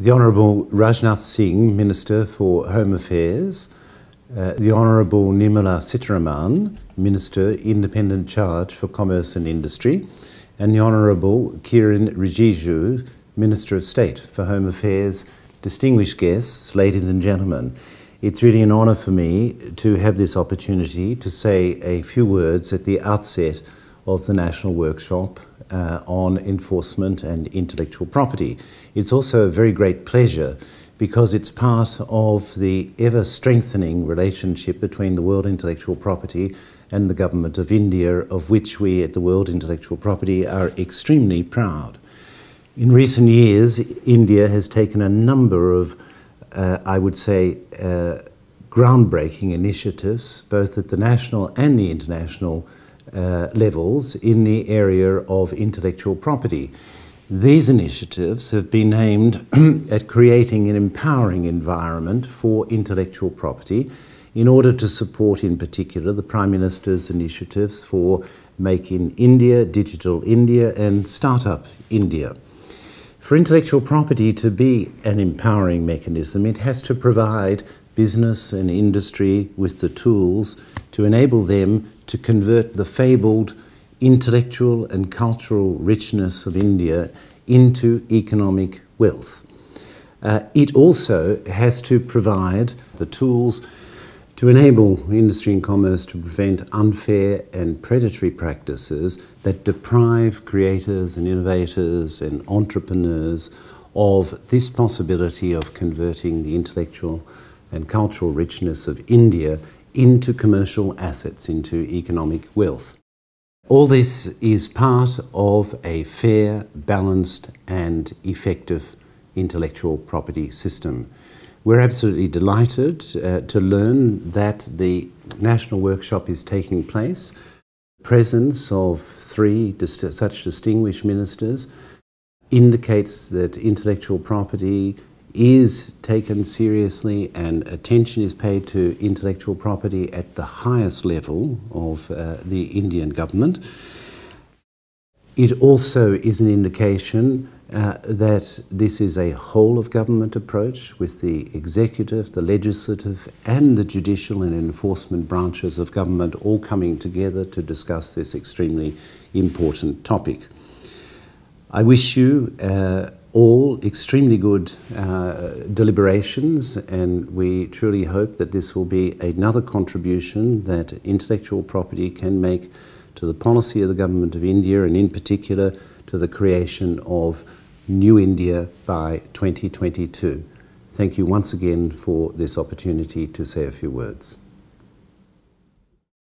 the Honourable Rajnath Singh, Minister for Home Affairs, uh, the Honourable Nirmala Sitharaman, Minister, Independent Charge for Commerce and Industry, and the Honourable Kiren Rijiju, Minister of State for Home Affairs, distinguished guests, ladies and gentlemen. It's really an honour for me to have this opportunity to say a few words at the outset of the National Workshop uh, on Enforcement and Intellectual Property. It's also a very great pleasure because it's part of the ever strengthening relationship between the World Intellectual Property and the Government of India, of which we at the World Intellectual Property are extremely proud. In recent years, India has taken a number of, uh, I would say, uh, groundbreaking initiatives, both at the national and the international uh, levels, in the area of intellectual property. These initiatives have been aimed at creating an empowering environment for intellectual property in order to support, in particular, the Prime Minister's initiatives for Make in India, Digital India, and Startup India. For intellectual property to be an empowering mechanism, it has to provide business and industry with the tools to enable them to convert the fabled intellectual and cultural richness of India into economic wealth. Uh, it also has to provide the tools to enable industry and commerce to prevent unfair and predatory practices that deprive creators and innovators and entrepreneurs of this possibility of converting the intellectual and cultural richness of India into commercial assets, into economic wealth. All this is part of a fair, balanced, and effective intellectual property system. We're absolutely delighted uh, to learn that the national workshop is taking place. The presence of three such distinguished ministers indicates that intellectual property is taken seriously and attention is paid to intellectual property at the highest level of uh, the Indian government. It also is an indication uh, that this is a whole of government approach with the executive, the legislative, and the judicial and enforcement branches of government all coming together to discuss this extremely important topic. I wish you uh, all extremely good uh, deliberations, and we truly hope that this will be another contribution that intellectual property can make to the policy of the Government of India, and in particular to the creation of New India by 2022. Thank you once again for this opportunity to say a few words.